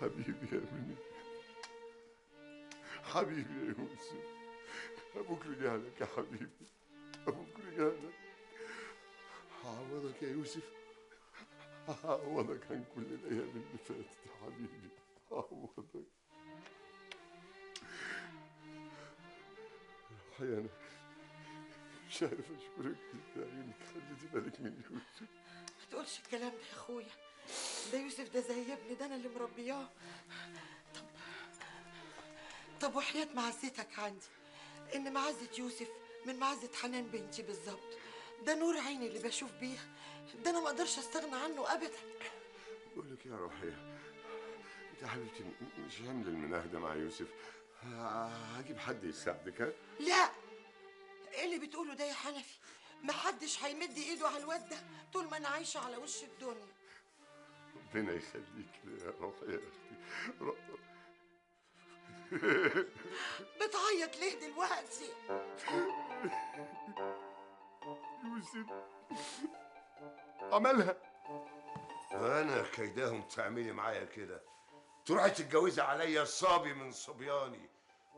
حبيبي يا ابني حبيبي يا يوسف. أبوك رجع لك يا حبيبي. أبوك رجع لك. هعوضك يا يوسف. هعوضك عن كل الأيام اللي فاتت يا حبيبي. هعوضك. الحقيقة أنا مش عارف أشكرك إزاي إنك خليتي بالك من يوسف. ما تقولش الكلام ده يا أخويا. ده يوسف ده زي ابني ده أنا اللي مربياه. طب طب وحياة معزتك عندي؟ إن معزة يوسف من معزة حنان بنتي بالظبط. ده نور عيني اللي بشوف بيها ده أنا ما أقدرش أستغنى عنه ابدا. بقول لك يا روحية يا حبيبتي مش عامل المناهدة مع يوسف. هجيب حد يساعدك ها؟ لا. إيه اللي بتقوله ده يا حنفي؟ محدش هيمد إيده على الواد ده طول ما أنا عايشة على وش الدنيا. ربنا يخليك لي يا روحية يا أختي. ر- بتعيط ليه دلوقتي؟ يوسف. عملها. أنا كيداهم تعملي معايا كده. تروحي تتجوزي عليا صبي من صبياني.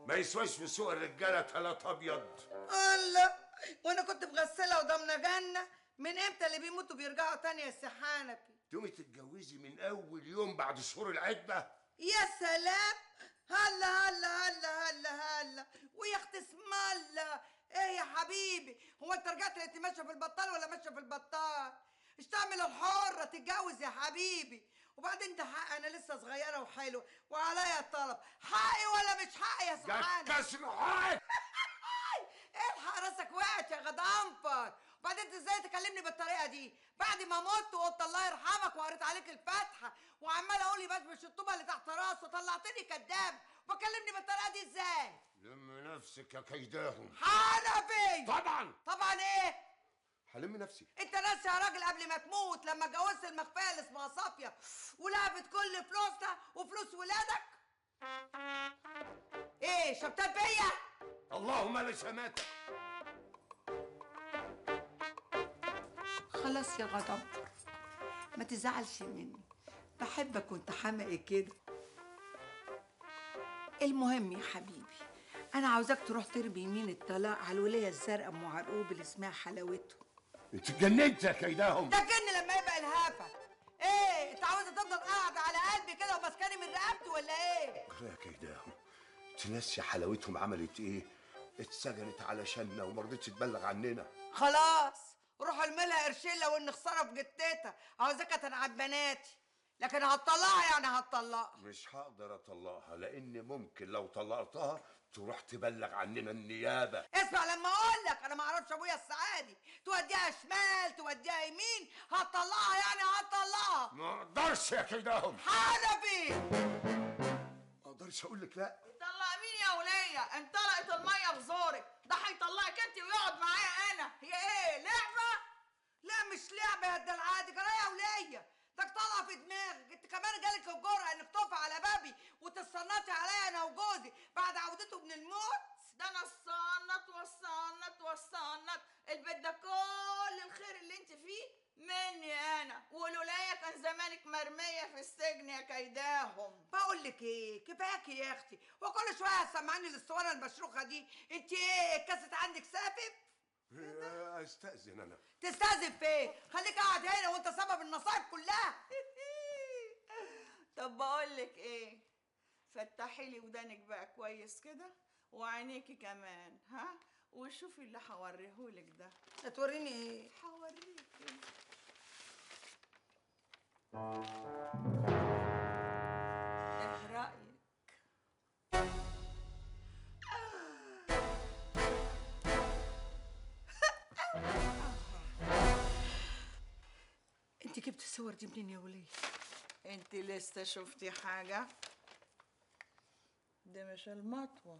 ما يسواش في سوق الرجالة تلات أبيض. الله. وأنا كنت مغسلة وضامنه جنه من إمتى اللي بيموتوا بيرجعوا تاني يا سي حنفي تقومي تتجوزي من أول يوم بعد شهور العدة؟ يا سلام! هلا هلا هلا هلا هلا. ويا أختي اسم الله إيه يا حبيبي؟ هو أنت رجعت لقيتني ماشية في البطال ولا ماشية في البطال؟ مش تعمل الحرة؟ تتجوز يا حبيبي. وبعدين ده حق أنا لسه صغيرة وحلوه وعليا الطلب حقي ولا مش حقي يا سبحان كسر حقك. الحق راسك وقعت يا غضنفر. وبعدين انت إزاي تكلمني بالطريقة دي؟ بعد ما مت وقلت الله يرحمك وقريت عليك الفاتحة وعمال أقول لي بشبش الطوبة اللي تحت راسه طلعتني كداب بكلمني بالطريقة دي إزاي؟ لم نفسك يا كيداهم. حنفي طبعا. طبعا إيه؟ هلم نفسي. انت ناسي يا راجل قبل ما تموت لما اتجوزت المخفية اللي اسمها صافية ولعبت كل فلوسنا وفلوس ولادك؟ إيه شبتات بيا؟ اللهم لا خلاص يا غضنفر ما تزعلش مني. بحبك وانت حمقي كده. المهم يا حبيبي أنا عاوزاك تروح ترمي يمين الطلاق على الولية الزرقاء أم عرقوب اللي اسمها حلاوته انت اتجننت يا كيداهم. ده جن لما يبقى الهافة. إيه أنت عاوزة تفضل قاعدة على قلبي كده وماسكاني من رقبتي ولا إيه؟ يا كيداهم تنسي حلاوتهم عملت إيه؟ اتسجنت علشاننا وما رضتش تبلغ عننا. خلاص. روحوا الملها قرشين لو ان خساره في جتتها عاوزاك تنعب بناتي. لكن هتطلقها يعني هتطلقها مش هقدر اطلقها لأن ممكن لو طلقتها تروح تبلغ عننا النيابة. اسمع لما أقول لك أنا ما أعرفش أبويا السعادي. توديها شمال توديها يمين هتطلقها يعني هتطلقها ما أقدرش يا كيداهم حنفي ما أقدرش أقول لك لا. طلع مين يا ولية؟ انطلقت المية في زورك ده هيطلعك انت ويقعد معايا أنا. هي إيه لعبة لا مش لعبه يا الدلعادي جرى يا وليه ده طالعه في كمان جالك الجرأه انك تقفي على بابي وتتصنطي عليا أنا وجوزي بعد عودته من الموت؟ ده أنا الصنط والصنط والصنط البيت ده كل الخير اللي انت فيه مني أنا. ولولايا كان زمانك مرمية في السجن يا كيداهم. بقول لك إيه؟ كفاكي يا أختي. وكل شوية هتسمعني الاسطوانه المشروخة دي. انت إيه؟ الكاسيت عندك سافف أستأذن أنا. تستأذن فين خليك قاعد هنا وانت سبب النصايب كلها. طب بقول لك إيه؟ فتحي لي ودانك بقى كويس كده وعينيكي كمان ها؟ وشوفي اللي هوريهولك ده. هتوريني إيه؟ هوريكي. إيه رأيك؟ انت جبت الصور دي منين يا وليه انت لسه شفتي حاجة؟ ده مش المطوة.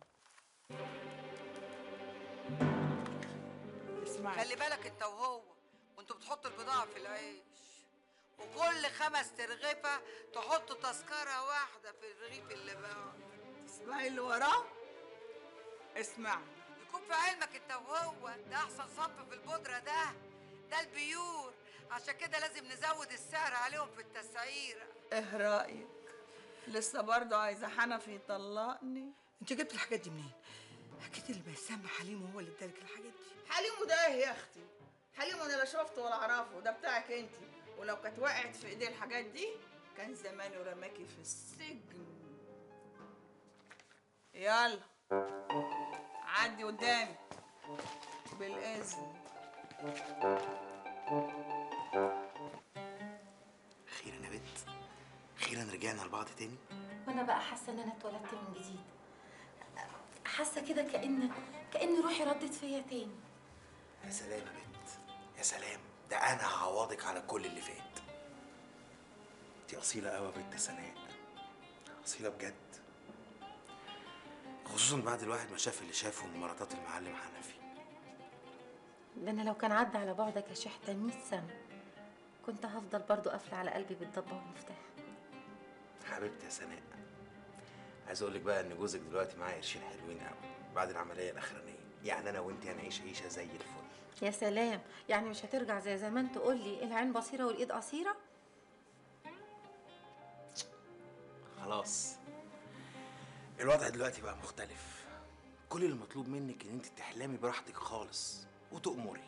اسمعي. خلي بالك انت وهو وانتوا بتحطوا البضاعة في العيش. وكل خمس ترغيفة تحطوا تذكرة واحدة في الرغيف اللي بعد اسمعي اللي وراه. اسمعي. يكون في علمك انت وهو ده أحسن صنف في البودرة ده. ده البيور. عشان كده لازم نزود السعر عليهم في التسعيرة إيه رأيك؟ لسه برضه عايزة حنفي يطلقني. انت جبت الحاجات دي منين؟ أكيد اللي بيسمى حليم هو اللي ادالك الحاجات دي. حليمه ده إيه يا أختي؟ حليمه أنا لا شفته ولا أعرفه. ده بتاعك أنت. ولو كانت وقعت في ايديه الحاجات دي كان زمانه رماكي في السجن. يلا. عدي قدامي. بالإذن. أخيرا رجعنا لبعض تاني؟ وأنا بقى حاسة ان أنا اتولدت من جديد. حاسة كده كأن كأن روحي ردت فيا تاني. يا سلام يا بنت. يا سلام. ده أنا هعوضك على كل اللي فات. انت أصيلة قوي يا بنت سناء. أصيلة بجد. خصوصا بعد الواحد ما شاف اللي شافه من مراتات المعلم حنفي. ده أنا لو كان عدى على بعدك يا شحتة 100 سنة كنت هفضل برضو قافلة على قلبي بالضبة والمفتاح. حبيبتي يا سناء عايز أقول لك بقى إن جوزك دلوقتي معاه قرشين حلوين قوي بعد العملية الأخرانية. يعني أنا وانت هنعيش عيشة زي الفل. يا سلام يعني مش هترجع زي زمان تقول لي العين بصيرة والإيد قصيرة؟ خلاص. الوضع دلوقتي بقى مختلف. كل اللي مطلوب منك إن انت تحلمي براحتك خالص وتأمري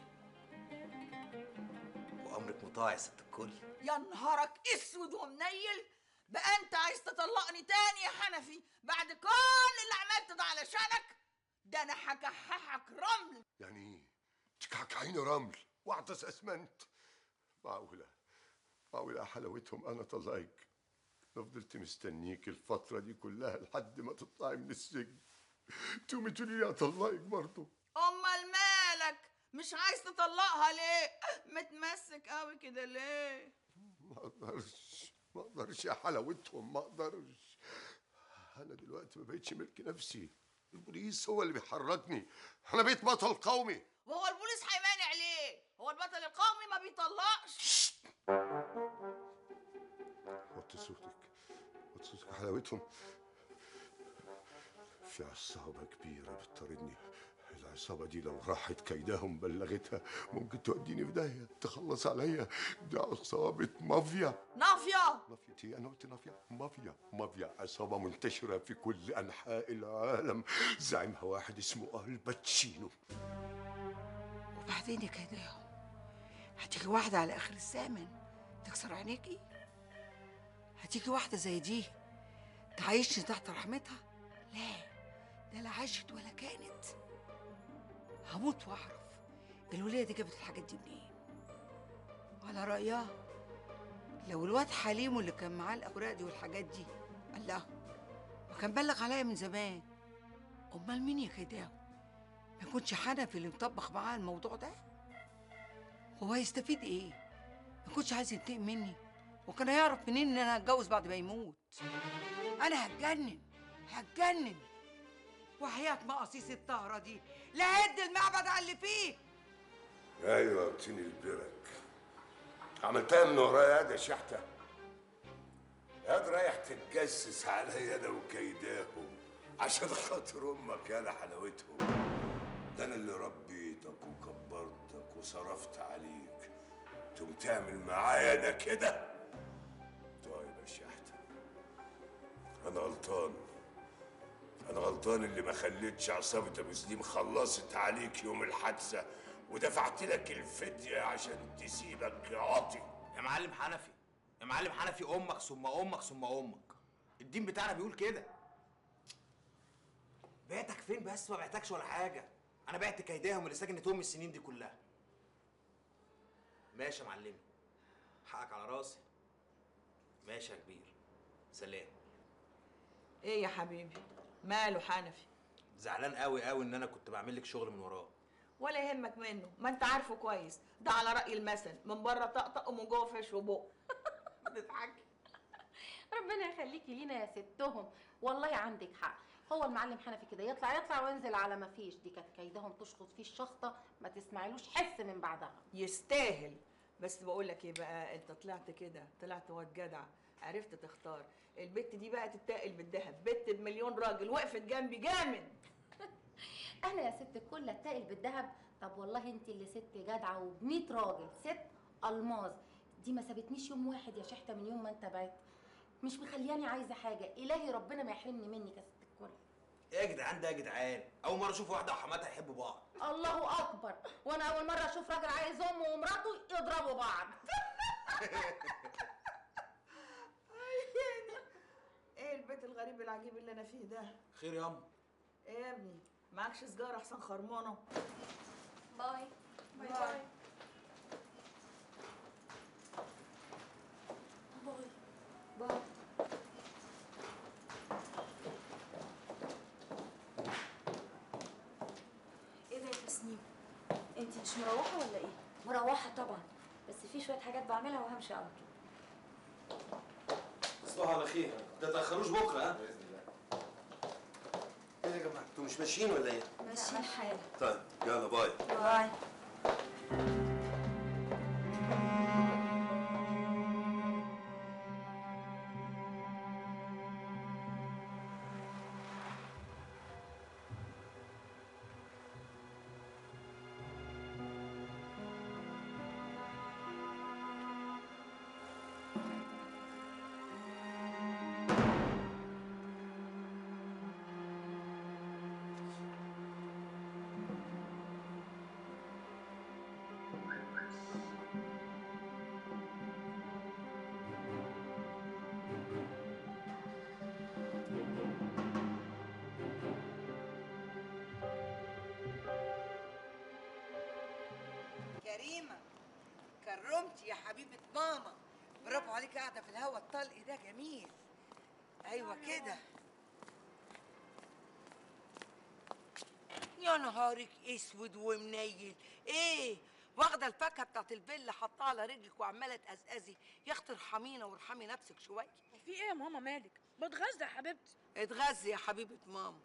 وأمرك مطاع يا ست الكل. يا نهارك إسود ومنيل! بقى انت عايز تطلقني تاني يا حنفي؟ بعد كل اللي عملته ده علشانك؟ ده أنا هكححك رمل. يعني تكعكعين رمل وأعطس أسمنت. معقولة معقولة يا حلاوتهم أنا أنا فضلت مستنيك الفترة دي كلها لحد ما تطلعي من السجن. تقومي تقولي لي اطلقك برضه أمال مالك؟ مش عايز تطلقها ليه؟ متمسك قوي كده ليه؟ ما أقدرش. ما أقدرش يا حلاوتهم ما أقدرش. أنا دلوقتي ما بقتش ملك نفسي. البوليس هو اللي بيحركني. أنا بقيت بطل قومي. وهو البوليس هيمانع ليه؟ هو البطل القومي ما بيطلقش. وطي صوتك. وطي صوتك. حلاوتهم في عصابة كبيرة بتطاردني. العصابة دي لو راحت كيداهم بلغتها. ممكن توديني في داهية. تخلص عليا. دي عصابة مافيا. نافية مافيا. إيه أنا قلت مافيا. مافيا. مافيا. عصابة منتشرة في كل أنحاء العالم. زعيمها واحد اسمه ألباتشينو. وبعدين يا كيداهم هتيجي واحدة على آخر الزمن تكسر عينيكي؟ هتيجي واحدة زي دي تعيشني تحت رحمتها؟ لا ده لا عاشت ولا كانت. هموت وأعرف. الولية دي جابت الحاجات دي منين؟ وعلى رأيها لو الواد حليم اللي كان معاه الأوراق دي والحاجات دي الله ما كان بلغ عليا من زمان. أمال مين يا كيداهم ما يكونش حنفي اللي مطبخ معاه الموضوع ده؟ هو هيستفيد إيه؟ ما يكونش عايز ينتقم مني وكان هيعرف منين إن أنا هتجوز بعد ما يموت. أنا هتجنن هتجنن. وحياة مقاصيص الطهرة دي لا هد المعبد على اللي فيه. أيوه أبتني البرك. عملتها من ورايا يا شحتة. ياد رايح تتجسس عليا أنا وكيداهم عشان خاطر أمك يا حلاوتهم ده أنا اللي ربيتك وكبرتك وصرفت عليك. تقوم تعمل معايا أنا كده. طيب يا شحتة أنا غلطان. أنا غلطان اللي ما خليتش عصابة أبو سليم خلصت عليك يوم الحادثة ودفعت لك الفدية عشان تسيبك يا عاطي. يا معلم حنفي يا معلم حنفي أمك ثم أمك ثم أمك. الدين بتاعنا بيقول كده. بعتك فين بس؟ ما بعتكش ولا حاجة. أنا بعت كيداهم اللي سكنت امي السنين دي كلها. ماشي يا معلمي. حقك على راسي. ماشي يا كبير. سلام. إيه يا حبيبي؟ ماله حنفي؟ زعلان قوي قوي ان أنا كنت بعمل لك شغل من وراه. ولا يهمك منه ما انت عارفه كويس. ده على رأي المثل من بره طقطق ومن جوه فش وبق. بتضحكي ربنا يخليكي لينا يا ستهم. والله عندك حق. هو المعلم حنفي كده يطلع يطلع وينزل على ما فيش. دي كانت كيدهم تشخط فيه الشخطة ما تسمعلوش حس من بعدها. يستاهل. بس بقول لك إيه بقى انت طلعت كده طلعت واد جدع. عرفت تختار. البت دي بقى تتاقل بالذهب بت بمليون راجل وقفت جنبي جامد. أنا يا ست الكل اتقل بالذهب طب والله أنت اللي ست جدعة وب راجل ست ألماظ. دي ما سابتنيش يوم واحد يا شحتة من يوم ما أنت بعت. مش مخلياني عايزة حاجة. إلهي ربنا ما يحرمني منك يا ست الكل. إيه يا جدعان ده يا جدعان. أول مرة أشوف واحدة وحماتها يحبوا بعض. الله أكبر. وأنا أول مرة أشوف راجل عايز أمه ومراته يضربوا بعض إيه البيت الغريب العجيب اللي أنا فيه ده. خير يا أم. إيه يا ابني؟ معكش سجارة أحسن خرمانه bye. bye. bye. bye. إيه ده يا تسنيم؟ أنت مش مروحة ولا إيه؟ مروحة طبعا بس في شوية حاجات بعملها وهمشي على طول. تصبحوا على خير. ما تتاخروش بكرة ها؟ إيه يا جماعة؟ أنتوا مش ماشيين ولا إيه؟ ماشيين حالك طيب يلا باي. باي. كريمة. كرمتي يا حبيبة ماما. برافو عليكي قاعدة في الهوا. الطلق ده جميل. أيوة كده. يا نهارك أسود ومنيل. إيه؟ واخدة الفاكهة بتاعت الفيلا حطها على رجلك وعمالة تقزقزي. يا أختي ارحمينا وارحمي نفسك شوية. في إيه يا ماما مالك؟ بتغذى يا حبيبتي. اتغذي يا حبيبة ماما.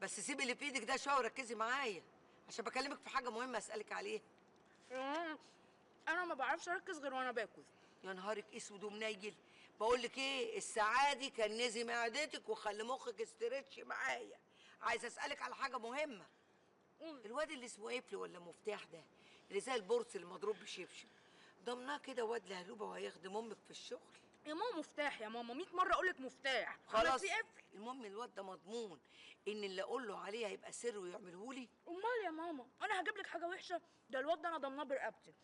بس سيبي اللي في إيدك ده شوية وركزي معايا. عشان بكلمك في حاجة مهمة أسألك عليها. أنا ما بعرفش أركز غير وأنا باكل. يا نهارك أسود ومنيل بقول لك إيه السعادي كان نزي معدتك وخلي مخك استرتش معايا. عايزه أسألك على حاجة مهمة. الواد اللي اسمه قفل ولا مفتاح ده اللي زي البورس اللي مضروب بشبشب. ضمناه كده واد لهلوبة وهيخدم أمك في الشغل. يا ماما مفتاح يا ماما 100 مرة أقول لك مفتاح. خلاص. المهم الواد ده مضمون إن اللي أقول له عليه هيبقى سر ويعمله لي؟ أمال يا ماما أنا هجيب لك حاجة وحشة. ده الواد ده أنا ضمناه برقبتي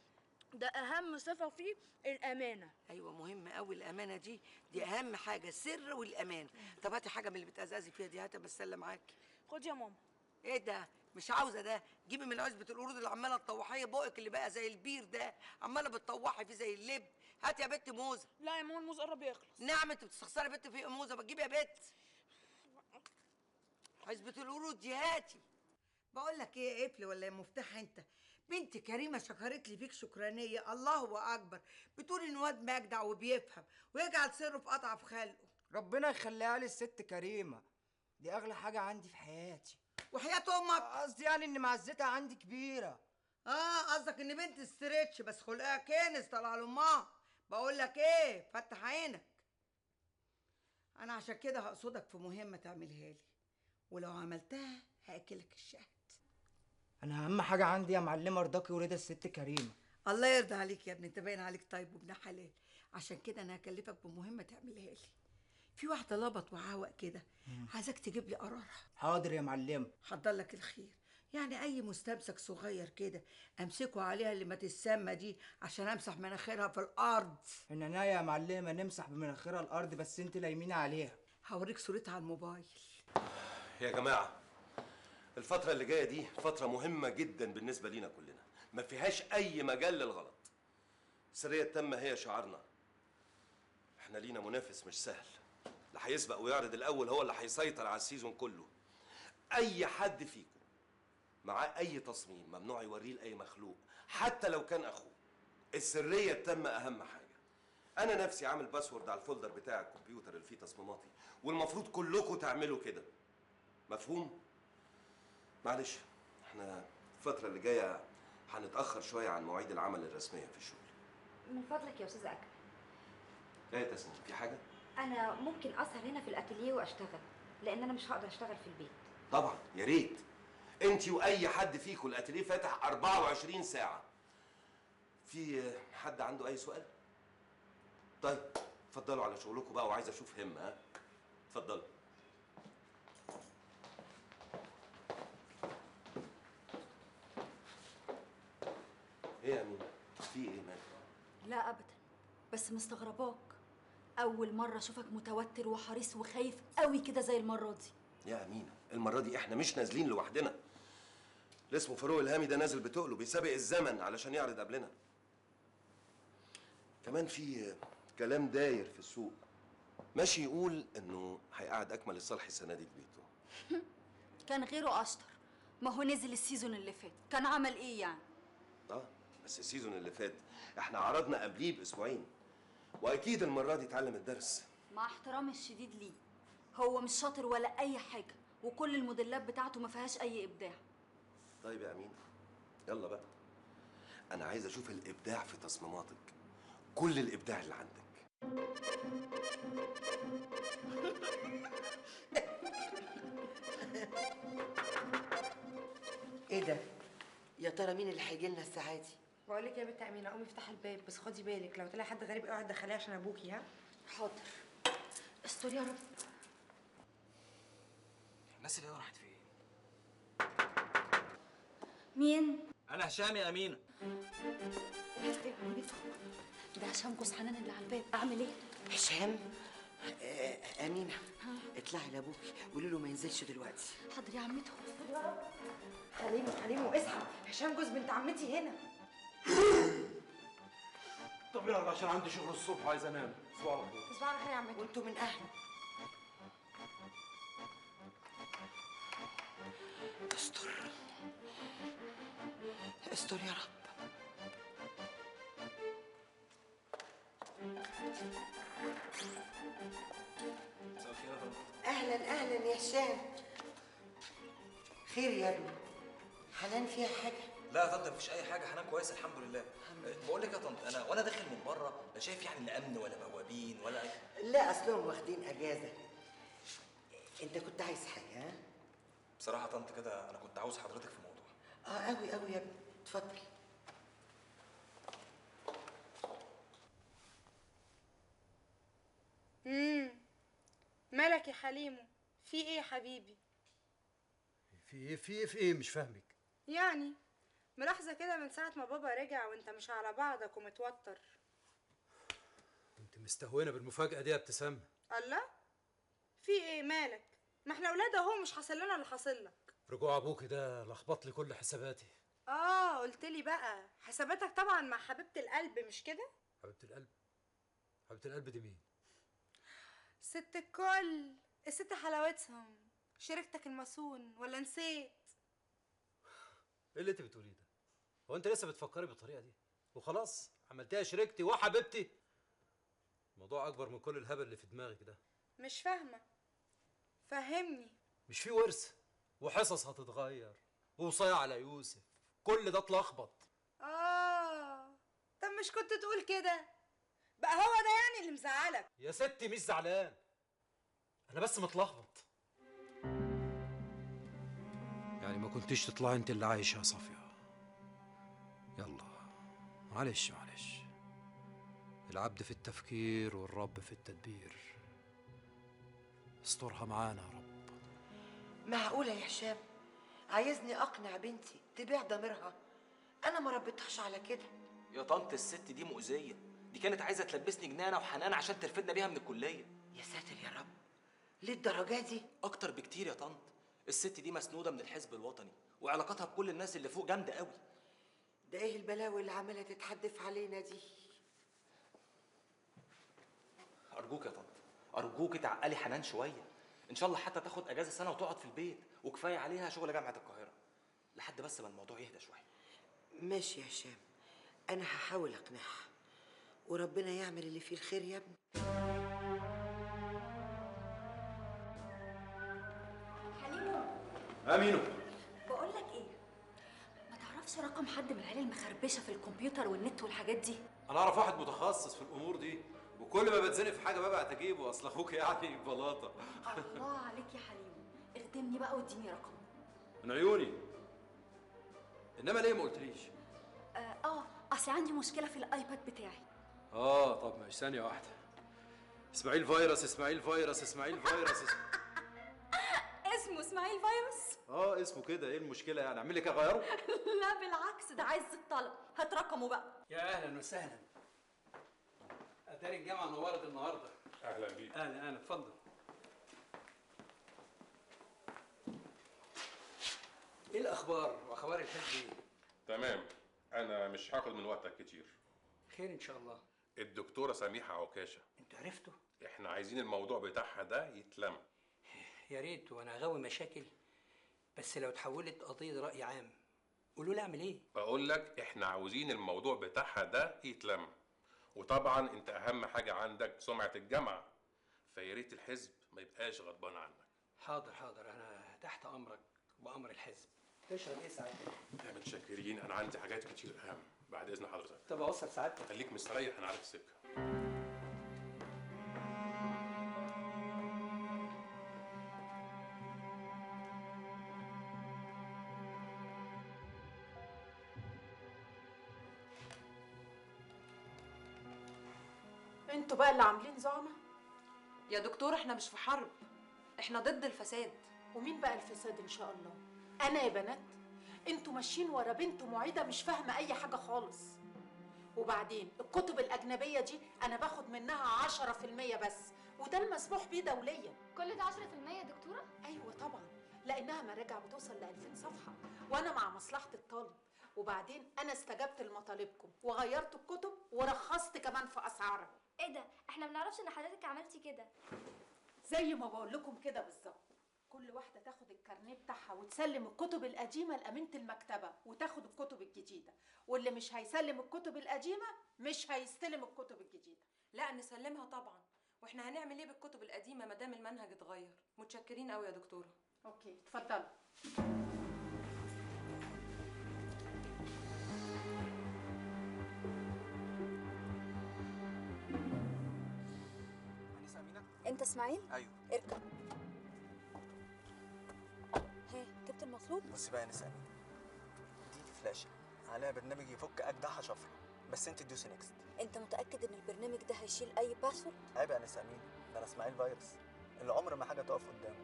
ده أهم صفة فيه الأمانة. أيوه مهم قوي الأمانة دي. دي أهم حاجة السر والامانه طب هاتي حاجة من اللي بتقزقزي فيها دي هاتها بسله معاكي. خد يا ماما. إيه ده؟ مش عاوزة ده. جيبي من عزبة القرود اللي عمالة تطوحيه بقك اللي بقى زي البير ده. عمالة بتطوحي فيه زي اللب. هات يا بت موزة. لا يا ماما الموز قرب يخلص. نعم انت بتستخسري بت في موزة بتجيبي يا بت عزبه القرود دي هاتي بقول لك إيه يا قفل ولا يا مفتاح انت؟ بنت كريمة شكرت لي فيك شكرانية. الله أكبر. بتقول إن واد مجدع وبيفهم ويجعل سره في اضعف خلقه. ربنا يخليها لي الست كريمة. دي أغلى حاجة عندي في حياتي. وحياة أمك؟ قصدي يعني إن معزتها عندي كبيرة. آه قصدك إن بنت استريتش بس خلقها كنس طالعه لامها بقول لك إيه؟ فتح عينك. أنا عشان كده هقصدك في مهمة تعملها لي. ولو عملتها هأكلك الشهد. أنا أهم حاجة عندي يا معلمة رضاكي ورضا الست كريمة. الله يرضى عليك يا ابني. انت باين عليك طيب وابن حلال. عشان كده أنا هكلفك بمهمة تعملها لي. في واحدة لبط وعوق كده. عايزاك تجيب لي قرارها. حاضر يا معلمة حضر لك الخير. يعني أي مستمسك صغير كده أمسكه عليها اللي ما تسمى دي عشان أمسح مناخيرها في الأرض. إننا يا معلمة نمسح بمناخيرها الأرض بس أنت لايمينة عليها. هوريك صورتها على الموبايل. يا جماعة الفترة اللي جاية دي فترة مهمة جدا بالنسبة لينا كلنا. ما فيهاش أي مجال للغلط. السرية التامة هي شعارنا. إحنا لينا منافس مش سهل. اللي هيسبق ويعرض الأول هو اللي هيسيطر على ال season كله. أي حد فيكم معاه أي تصميم ممنوع يوريه لأي مخلوق حتى لو كان أخوه. السرية التامه أهم حاجة. أنا نفسي عامل password على ال folder بتاع الكمبيوتر اللي فيه تصميماتي والمفروض كلكم تعملوا كده. مفهوم؟ معلش إحنا الفترة اللي جاية هنتأخر شوية عن مواعيد العمل الرسمية في الشغل. من فضلك يا أستاذ اكرم لا يا تسنيم في حاجة؟ أنا ممكن أسهر هنا في الاتيليه وأشتغل لأن أنا مش هقدر أشتغل في البيت. طبعا يا ريت. انت واي حد فيكم الاتيليه فاتح 24 ساعة. في حد عنده أي سؤال؟ طيب اتفضلوا على شغلكم بقى وعايز أشوف همه ها؟ اتفضلوا. إيه يا امينه في إيه مالك لا ابدا. بس مستغرباك أول مرة أشوفك متوتر وحريص وخايف قوي كده زي المرة دي. يا امينه المرة دي إحنا مش نازلين لوحدنا. اللي اسمه فاروق الهامي ده نازل بتقله بيسابق الزمن علشان يعرض قبلنا. كمان في كلام داير في السوق. ماشي يقول إنه هيقعد أكمل الصالح السنة دي في بيته كان غيره أشطر. ما هو نزل ال season اللي فات. كان عمل إيه يعني؟ آه بس ال season اللي فات إحنا عرضنا قبليه بأسبوعين. وأكيد المرة دي اتعلم الدرس. مع احترامي الشديد ليه. هو مش شاطر ولا أي حاجة وكل الموديلات بتاعته ما فيهاش أي إبداع. طيب يا أمين. يلا بقى. أنا عايز أشوف الإبداع في تصميماتك. كل الإبداع اللي عندك. إيه ده؟ يا ترى مين اللي هيجي لنا الساعة دي؟ بقول لك يا بنت أمينة قومي افتحي الباب. بس خدي بالك لو طلع حد غريب اوعي تدخليه عشان أبوكي ها؟ حاضر. استر يا رب. الناس اللي راحت فين؟ مين؟ أنا هشام يا أمينة. ده هشام جوز حنان اللي على الباب. أعمل إيه؟ هشام؟ آه أمينة. اطلعي لأبوكي. قولي له ما ينزلش دلوقتي. حاضر يا عمته حليمه حليمه اصحى هشام جوز بنت عمتي هنا. طب يلا عشان عندي شغل الصبح عايز أنام. صباح الخير. تصبحوا على خير يا عمتي. وأنتوا من اهله استر استر يا رب. مساء الخير يا طنط أهلا أهلا يا هشام. خير يا ابني حنان فيها حاجة؟ لا يا طنط مفيش أي حاجة. حنان كويس الحمد لله. بقول لك يا طنط أنا وأنا داخل من بره لا شايف يعني لا أمن ولا بوابين ولا اي لا أصلهم واخدين أجازة. أنت كنت عايز حاجة ها؟ بصراحة طنط كده أنا كنت عاوز حضرتك في موضوع آه قوي قوي يا ابني. اتفضل. امم مالك يا حليمو في إيه يا حبيبي؟ في إيه في إيه في إيه؟ مش فاهمك. يعني ملاحظة كده من ساعة ما بابا رجع وأنت مش على بعضك ومتوتر. أنت مستهونة بالمفاجأة دي يا ابتسام الله في إيه مالك؟ ما إحنا أولاد اهو مش حاصل لنا اللي حاصل لك. رجوع ابوكي ده لخبط لي كل حساباتي. آه قلت لي بقى حساباتك طبعا مع حبيبة القلب مش كده؟ حبيبة القلب؟ حبيبة القلب دي مين؟ ست الكل الست حلاوتهم شركتك المصون ولا نسيت؟ إيه اللي انت بتقوليه ده؟ هو انت لسه بتفكري بالطريقة دي؟ وخلاص عملتيها شريكتي وحبيبتي؟ الموضوع أكبر من كل الهبل اللي في دماغك ده. مش فاهمة. فهمني. مش في ورث وحصص هتتغير ووصايا على يوسف كل ده اتلخبط. آه طب مش كنت تقول كده؟ بقى هو ده يعني اللي مزعلك؟ يا ستي مش زعلان. أنا بس متلخبط. يعني ما كنتيش تطلعي أنت اللي عايشة يا صافيه يلا. معلش معلش. العبد في التفكير والرب في التدبير. استرها معانا يا رب. معقوله يا هشام؟ عايزني أقنع بنتي تبيع ضميرها. أنا ما ربيتهاش على كده. يا طنط الست دي مؤذية. دي كانت عايزة تلبسني جنانة وحنان عشان ترفدنا بيها من الكلية. يا ساتر يا رب. للدرجة دي؟ أكتر بكتير يا طنط. الست دي مسنودة من الحزب الوطني وعلاقتها بكل الناس اللي فوق جامدة قوي. ده إيه البلاوي اللي عمالة تتحدف علينا دي؟ أرجوك يا طنط. أرجوك تعقلي حنان شوية. إن شاء الله حتى تاخد أجازة سنة وتقعد في البيت. وكفاية عليها شغل جامعة القاهرة. لحد بس ما الموضوع يهدى شوية. ماشي يا هشام. أنا هحاول أقنعها. وربنا يعمل اللي فيه الخير يا ابني. حليمو. امينو بقول لك إيه؟ ما تعرفش رقم حد من العيال المخربشة في الكمبيوتر والنت والحاجات دي؟ أنا أعرف واحد متخصص في الأمور دي. وكل ما بتزنق في حاجة ببعت اجيبه أصل أخوك يعني بلاطة. الله عليك يا حليمو اخدمني بقى واديني رقم. من عيوني. إنما ليه ما قلتليش؟ آه, آه أصل عندي مشكلة في الآيباد بتاعي. آه طب ماشي ثانية واحدة. إسماعيل فيروس إسماعيل فيروس إسماعيل فيروس إسم... اسمه إسماعيل فيروس؟ آه اسمه كده. إيه المشكلة يعني؟ أعمل لك أغيره؟ لا بالعكس ده عايز الطلب. هات رقمه بقى. يا أهلا وسهلا. اتاري الجامعة نورت النهارده. أهلا بيك. أهلا أهلا. اتفضل. إيه الأخبار؟ وأخبار الحزب إيه؟ تمام. أنا مش هاخد من وقتك كتير. خير إن شاء الله. الدكتورة سميحة عكاشة. أنتوا عرفتوا إحنا عايزين الموضوع بتاعها ده يتلم. يا ريت وأنا غاوي مشاكل. بس لو اتحولت قضية رأي عام قولوا لي أعمل إيه؟ بقول لك إحنا عاوزين الموضوع بتاعها ده يتلم. وطبعا انت أهم حاجة عندك سمعة الجامعة فيا ريت الحزب ما يبقاش غضبان عنك. حاضر حاضر. أنا تحت أمرك وامر الحزب. تشرب إيه ساعتها؟ لا متشكرين. أنا عندي حاجات كتير أهم بعد إذن حضرتك. طب أوصل سعادتك خليك مستريح أنا عارف السكه أنتوا بقى اللي عاملين زعمة؟ يا دكتور إحنا مش في حرب. إحنا ضد الفساد. ومين بقى الفساد إن شاء الله؟ أنا يا بنات. أنتوا ماشيين ورا بنت معيدة مش فاهمة أي حاجة خالص. وبعدين الكتب الأجنبية دي أنا باخد منها 10% بس وده المسموح بيه دوليا. كل ده 10% يا دكتورة؟ أيوه طبعا لأنها مراجع بتوصل ل 2000 صفحة وأنا مع مصلحة الطالب. وبعدين أنا استجبت لمطالبكم وغيرت الكتب ورخصت كمان في أسعارها. إيه ده؟ إحنا ما نعرفش ان حضرتك عملتي كده. زي ما بقول لكم كده بالظبط. كل واحدة تاخد الكارنيه بتاعها وتسلم الكتب القديمة لأمينة المكتبة وتاخد الكتب الجديدة. واللي مش هيسلم الكتب القديمة مش هيستلم الكتب الجديدة. لا نسلمها طبعا. وإحنا هنعمل إيه بالكتب القديمة ما دام المنهج اتغير؟ متشكرين قوي يا دكتورة. أوكي اتفضلوا. انت اسماعيل؟ أيوه. اركب. ها جبت المطلوب بصي بقى يا امينه دي فلاشه عليها برنامج يفك أجدع شفره بس أنت تدوسي next انت متأكد إن البرنامج ده هيشيل أي password عيب يا انسه امينه ده أنا إسماعيل فيروس. اللي عمر ما حاجة تقف قدامه.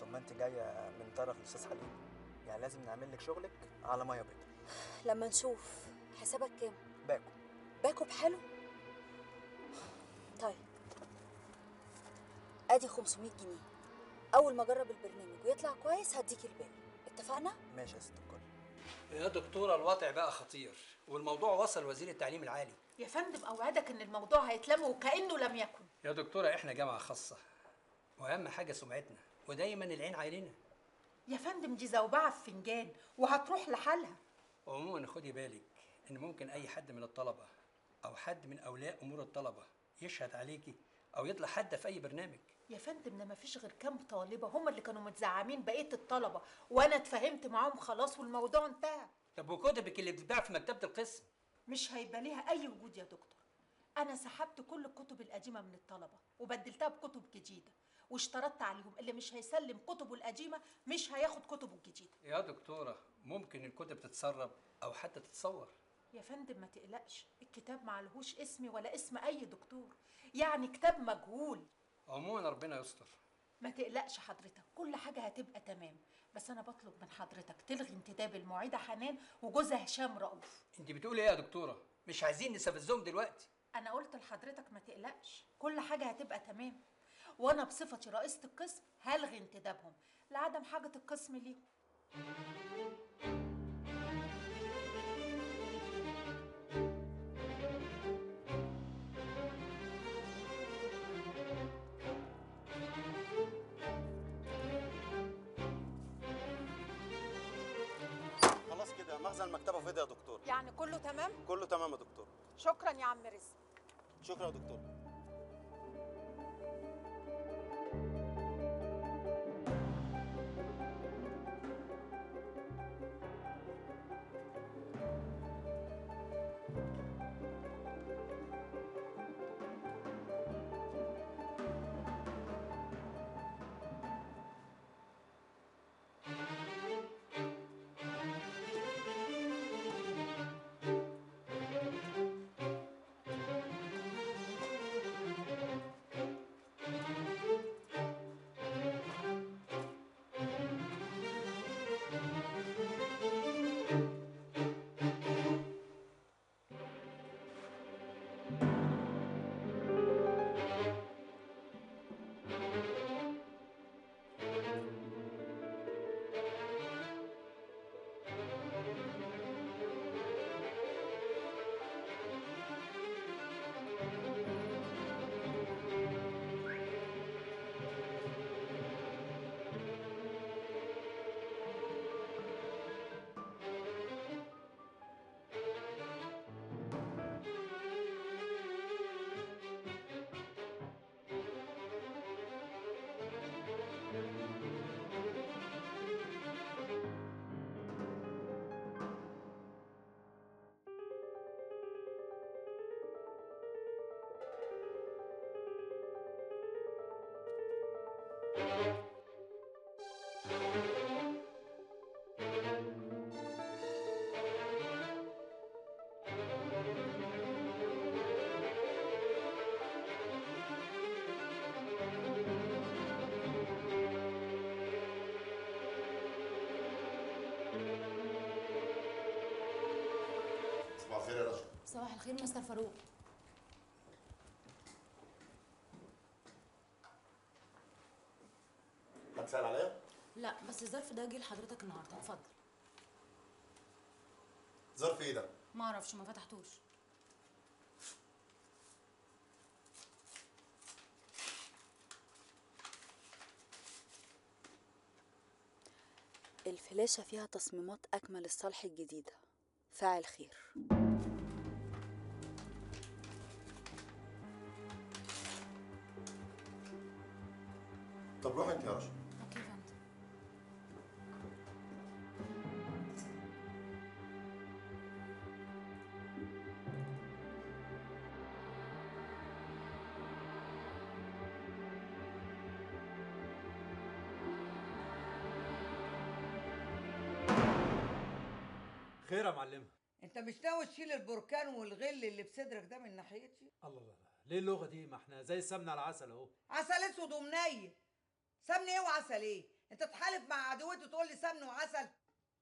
ثم أنت جاية من طرف الأستاذ حليم. يعني لازم نعمل لك شغلك على مية بيضاء لما نشوف. حسابك كام؟ باكو. باكو بحلو طيب. ادي 500 جنيه. اول ما اجرب البرنامج ويطلع كويس هديك الباقي. اتفقنا؟ ماشي يا ست الكل. يا دكتورة الوضع بقى خطير والموضوع وصل وزير التعليم العالي. يا فندم اوعدك ان الموضوع هيتلم وكأنه لم يكن. يا دكتورة إحنا جامعة خاصة. واهم حاجة سمعتنا ودايما العين علينا. يا فندم دي زوبعة في فنجان وهتروح لحالها. عموما خدي بالك إن ممكن أي حد من الطلبة أو حد من أولياء أمور الطلبة يشهد عليكي أو يطلع حد في أي برنامج. يا فندم ده مفيش غير كام طالبة هم اللي كانوا متزعمين بقية الطلبة وأنا اتفاهمت معاهم خلاص والموضوع انتهى. طب وكتبك اللي بتتباع في مكتبة القسم؟ مش هيبقى ليها أي وجود يا دكتور. أنا سحبت كل الكتب القديمة من الطلبة وبدلتها بكتب جديدة واشترطت عليهم. اللي مش هيسلم كتبه القديمة مش هياخد كتبه الجديدة. يا دكتورة ممكن الكتب تتسرب أو حتى تتصور. يا فندم ما تقلقش الكتاب معلهوش اسمي ولا اسم أي دكتور. يعني كتاب مجهول. عموما ربنا يستر. ما تقلقش حضرتك كل حاجة هتبقى تمام. بس أنا بطلب من حضرتك تلغي انتداب المعيدة حنان وجوزها هشام رؤوف. أنت بتقولي إيه يا دكتورة؟ مش عايزين نستفزهم دلوقتي. أنا قلت لحضرتك ما تقلقش كل حاجة هتبقى تمام. وأنا بصفتي رئيسة القسم هلغي انتدابهم لعدم حاجة القسم ليهم. المكتبة فاضيه يا دكتور. يعني كله تمام؟ كله تمام يا دكتور. شكرا يا عم رزق. شكرا يا دكتور. الخير مستر فاروق هتسأل عليا؟ لا بس الظرف ده جه لحضرتك النهارده. اتفضل. ظرف إيه ده؟ ما أعرفش ما فتحتوش. الفلاشة فيها تصميمات أكمل الصالح الجديدة. فاعل خير. طب روح انت يا رشا. أوكي يا فندم خير يا معلمه انت مش ناوي تشيل البركان والغل اللي في صدرك ده من ناحيتي؟ الله الله الله ليه اللغة دي؟ ما إحنا زي السمنة على العسل اهو. عسل اسود ومنيل. سمن إيه وعسل إيه؟ انت تحالف مع عدوتي تقول لي سمن وعسل.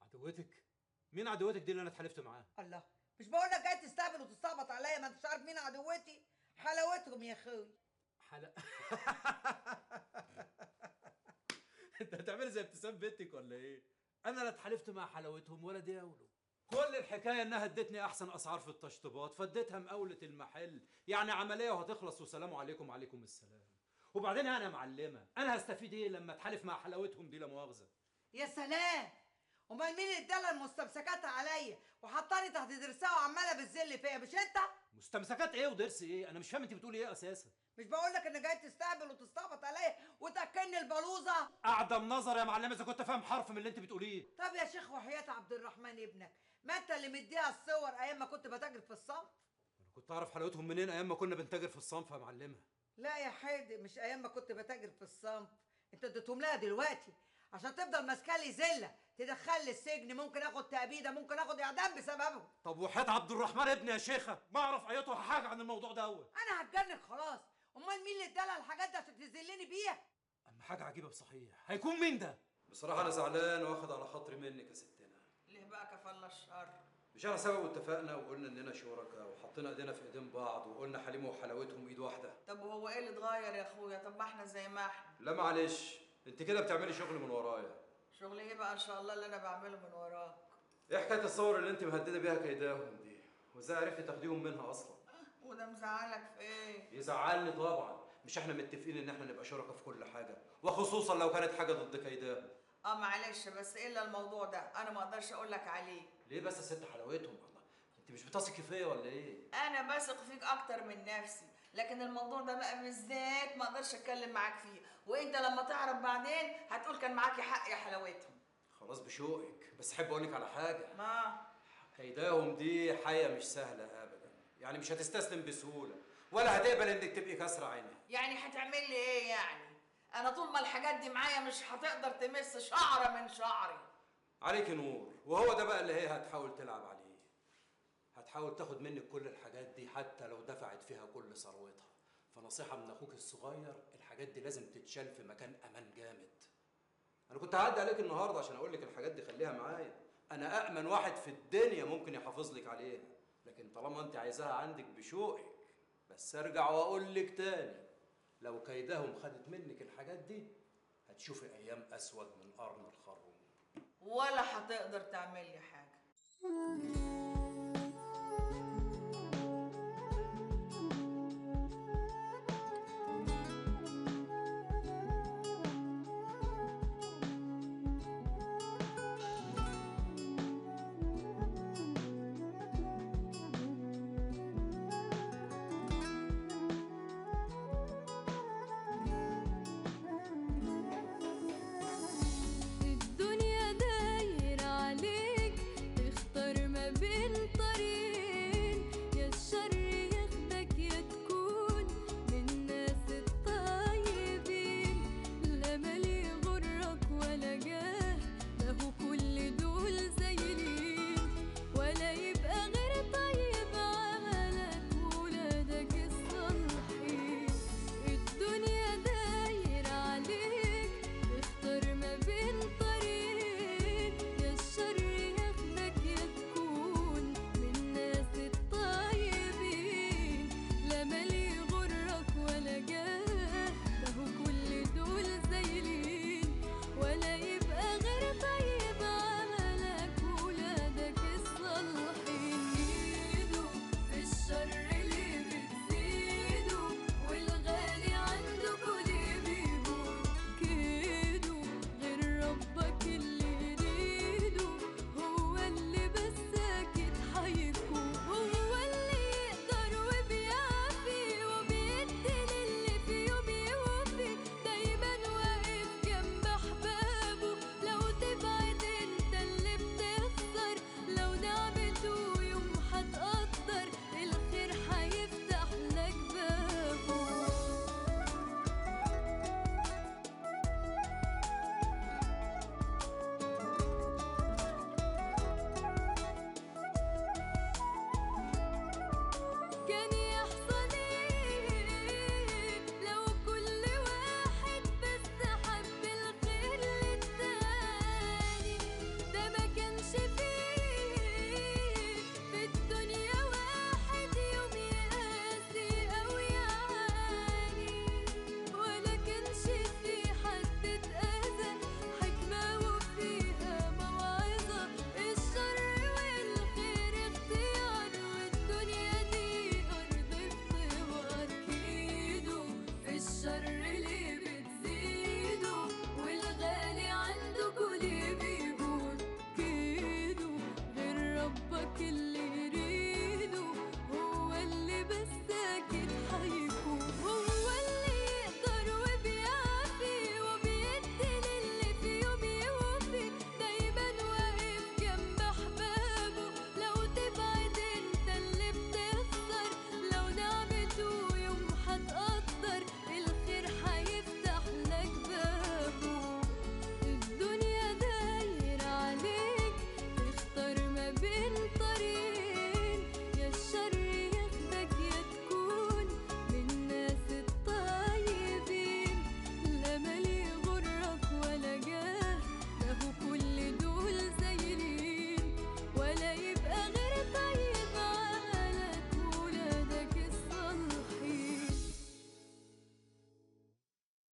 عدوتك؟ مين عدوتك دي اللي أنا اتحالفت معاها؟ الله مش بقول لك جاي تستقبل وتستعبط عليا ما انتش عارف مين عدوتي. حلاوتهم يا أخوي. حلا انت هتعملي زي ابتسام بنتك ولا إيه؟ أنا لا اتحالفت مع حلاوتهم ولا دي اولو. كل الحكاية انها ادتني احسن اسعار في التشطيبات فاديتها مقاولة المحل. يعني عملية وهتخلص وسلام عليكم وعليكم السلام. وبعدين أنا معلمة. أنا هستفيد إيه لما أتحالف مع حلاوتهم دي لا مؤاخذة؟ يا سلام! أمال مين اللي ادالها المستمسكات عليا؟ وحطاني تحت درسها وعمالة بالذل فيا مش أنت؟ مستمسكات إيه ودرس إيه؟ أنا مش فاهم أنت بتقولي إيه أساسا. مش بقول لك ان جاي تستقبل وتستعبط عليا وتاكلني البلوزه اعدم نظر يا معلمه إذا كنت فاهم حرف من اللي أنت بتقوليه. طب يا شيخ وحياة عبد الرحمن ابنك ما أنت اللي مديها الصور أيام ما كنت بتاجر في الصنف كنت أعرف حلاوتهم منين أيام ما كنا بنتاجر في الصنف يا معلمة؟ لا يا حادي مش أيام ما كنت بتاجر في الصنف أنت اديتهم لها دلوقتي عشان تفضل ماسكة لي زلة تدخل لي السجن ممكن آخد تأبيدة ممكن آخد إعدام بسببهم. طب وحياة عبد الرحمن ابني يا شيخة ما أعرف أيته حاجة عن الموضوع ده أول. أنا هتجنن خلاص. أمال مين اللي ادالها الحاجات دي عشان تذلني بيها؟ أما حاجة عجيبة بصحيح هيكون مين ده؟ بصراحة أنا زعلان وآخد على خاطري منك يا ستنا. ليه بقى كفل الشر؟ مش أنا سبب اتفقنا وقلنا إننا شركاء وحطينا إيدينا في إيدين بعض وقلنا حليم وحلاوتهم ايد واحدة. طب وهو إيه اللي اتغير يا أخويا؟ طب ما إحنا زي ما إحنا. لا معلش أنت كده بتعملي شغل من ورايا. شغل إيه بقى إن شاء الله اللي أنا بعمله من وراك؟ إيه حكاية الصور اللي أنت مهددة بيها كيداهم دي؟ وإزاي عرفتي تاخديهم منها أصلا؟ وده مزعلك في إيه؟ يزعلني طبعا. مش إحنا متفقين إن إحنا نبقى شركاء في كل حاجة وخصوصا لو كانت حاجة ضد كيداهم. آه معلش بس إلا الموضوع ده؟ أنا ما أقدرش أقول لك عليه. ليه بس يا ست حلاوتهم الله أنت مش بتثقي فيا ولا إيه؟ أنا بثق فيك أكتر من نفسي لكن الموضوع ده بقى بالذات ما أقدرش أتكلم معاك فيه. وأنت لما تعرف بعدين هتقول كان معاكي حق يا حلاوتهم خلاص بشوقك بس أحب أقول لك على حاجة. ما. كيداهم دي حياة مش سهلة ابدا. يعني مش هتستسلم بسهولة ولا هتقبل إنك تبقي كسر عينها. يعني هتعمل لي إيه يعني؟ أنا طول ما الحاجات دي معايا مش هتقدر تمس شعرة من شعري. عليك نور وهو ده بقى اللي هي هتحاول تلعب عليه. هتحاول تاخد منك كل الحاجات دي حتى لو دفعت فيها كل ثروتها. فنصيحة من أخوك الصغير الحاجات دي لازم تتشال في مكان أمان جامد. أنا كنت هعدي عليك النهاردة عشان أقول لك الحاجات دي خليها معايا. أنا أأمن واحد في الدنيا ممكن يحافظ لك عليها لكن طالما أنت عايزاها عندك بشوقك بس أرجع وأقول لك تاني. لو كيدهم خدت منك الحاجات دي هتشوفي أيام أسود من قرن الخروم ولا هتقدر تعمل لي حاجة.